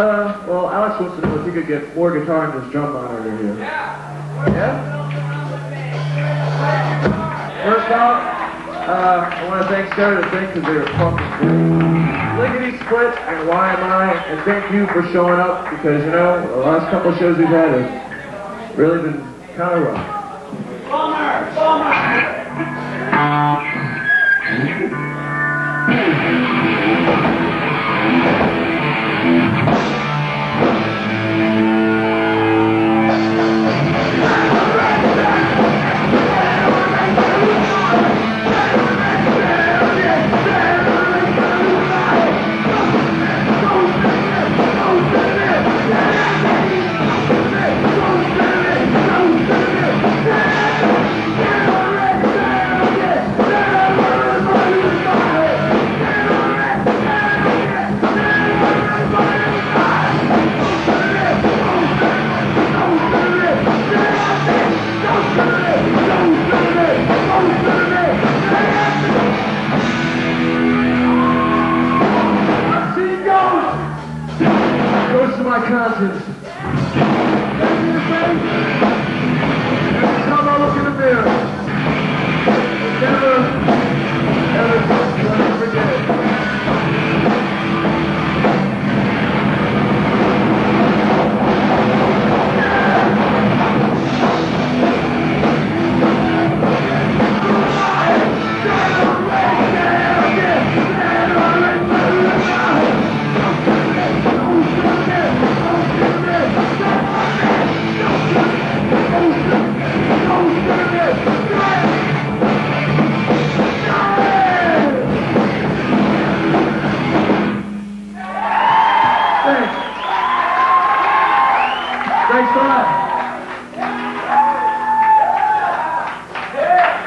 Uh, well, Alex wants to know if he could get more guitar in this drum monitor here. Yeah? Yeah? First out, uh, I want to thank Sarah to Think because they were fucking great. Lickety Split and Why Am I, and thank you for showing up because, you know, the last couple shows we've had have really been kind of rough. See my conscience. Thanks. Thanks a lot.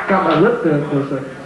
Got my lip there for a second.